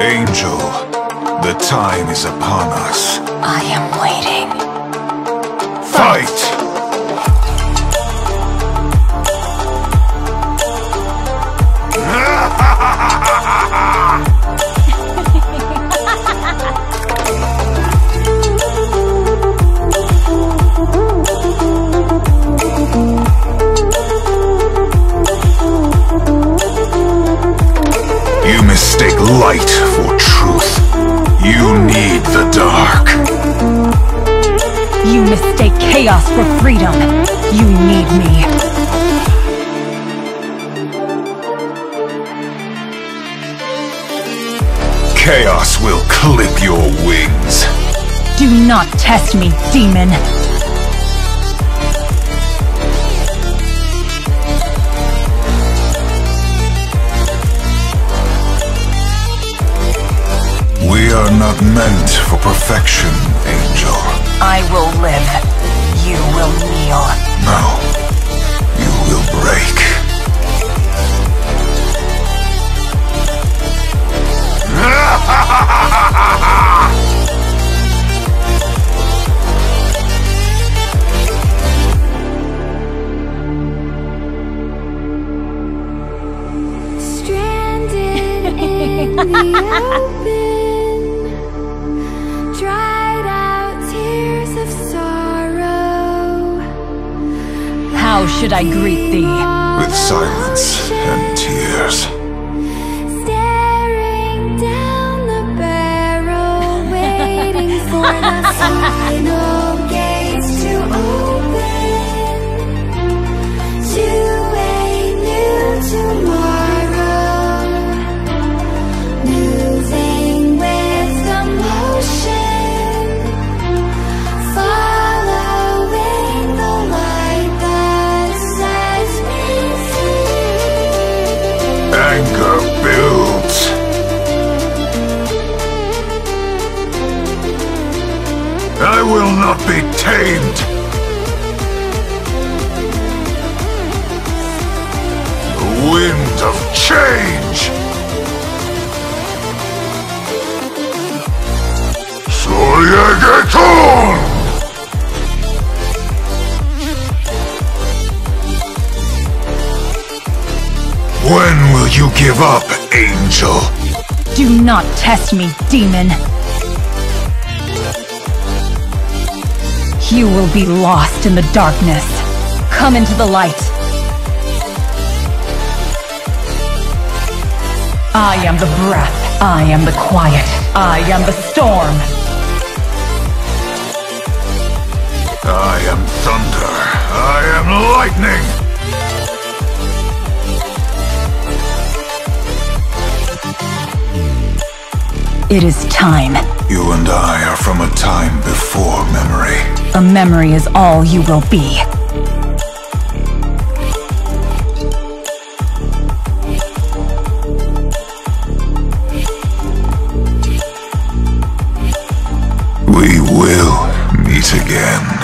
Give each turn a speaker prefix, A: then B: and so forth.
A: Angel, the time is upon us.
B: I am waiting.
A: Fight! Light for truth. You need the dark.
B: You mistake chaos for freedom. You need me.
A: Chaos will clip your wings.
B: Do not test me, demon.
A: We are not meant for perfection, Angel.
B: I will live. You will kneel.
A: No. You will break.
C: Stranded in the open,
B: How should I greet thee?
A: With silence and tears.
C: Staring down the barrel, waiting for the final
A: I will not be tamed. The wind of change. Soryegeton! When will you give up, Angel?
B: Do not test me, demon. You will be lost in the darkness. Come into the light. I am the breath. I am the quiet. I am the storm.
A: I am thunder. I am lightning.
B: It is time.
A: You and I are from a time before memory.
B: A memory is all you will be.
A: We will meet again.